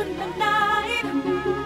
In the night.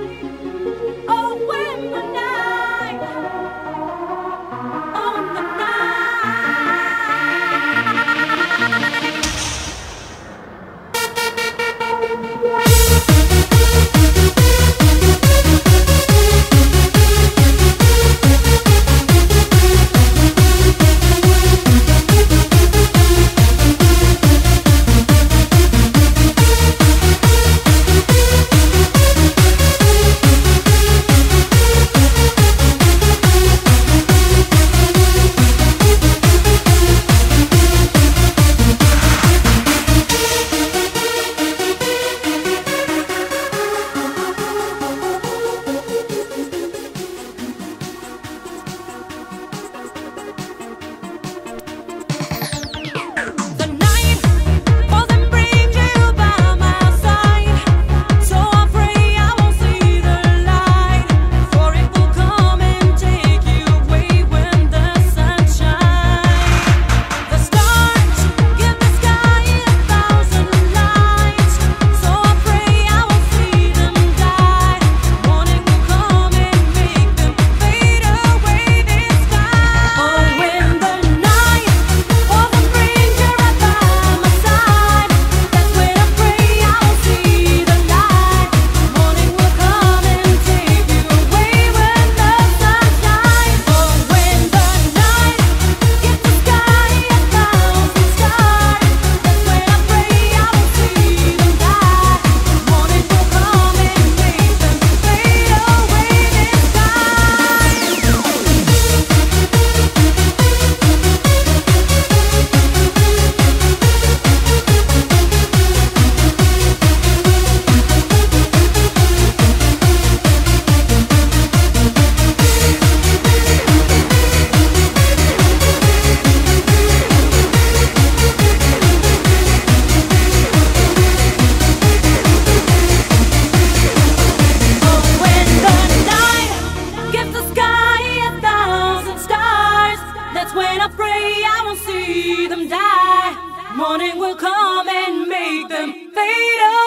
Morning will come and make them fade away.